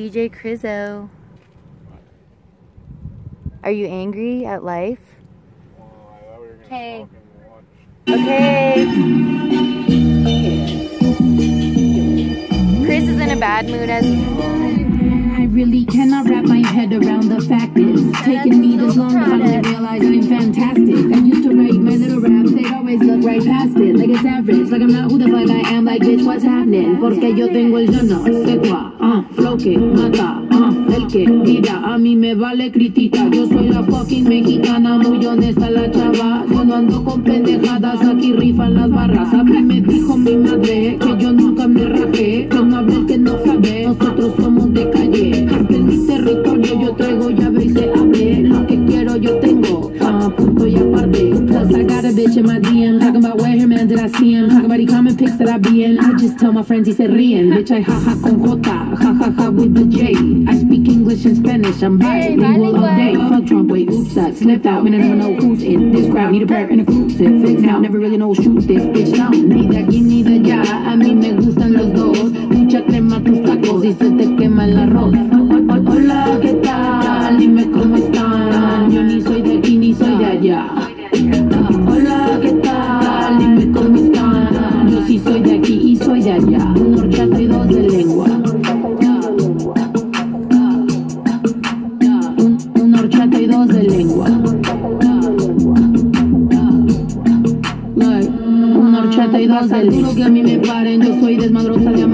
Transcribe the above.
DJ Crizzo. Are you angry at life? Okay. Okay. Chris is in a bad mood as I really cannot wrap my head around the fact it's taken me this long to finally realize I'm fantastic. I used to write my little raps, they'd always look right past it, like it's average, like I'm not who the fuck I am, like bitch, what's happening? Porque yo tengo el yo no, secua, me vale critica, yo soy la fucking mexicana, muy honesta la chava, yo no ando con pendejadas, aquí rifan las barras, a mí me dijo mi madre que yo nunca me rajé, que no hables que no sabe, nosotros somos de calle, este es mi territorio, yo traigo llave y se abre, lo que quiero yo tengo, ah, punto y aparte, plus I got a bitch in my DM, talking about where her man did I see him, talking about the common pics that I be in, I just tell my friends y se ríen, bitch I jaja con J, jajaja with the speak English and Spanish, I'm bilingual all day, fuck Trump, wait, oops, I slipped out, we don't know who's in this crowd, need a prayer and a crucifix, now never really know shoot this bitch down, ni de aquí ni de allá, a mí me gustan los dos, mucha crema tus tacos y se te quema el arroz, hola, ¿qué tal? Dime cómo están, yo ni soy de aquí ni soy de allá. Hola, ¿qué tal? Dime cómo están. Yo sí soy de aquí y soy de allá. Dos de lengua. Like, Un horchata y dos de lengua. que a mí me paren, yo soy desmadrosa de a